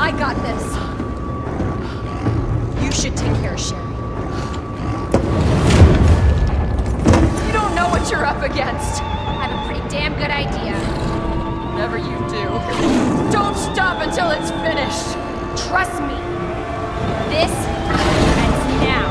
I got this. You should take care of Sherry. You don't know what you're up against. I have a pretty damn good idea. Whatever you do, don't stop until it's finished. Trust me. This ends now.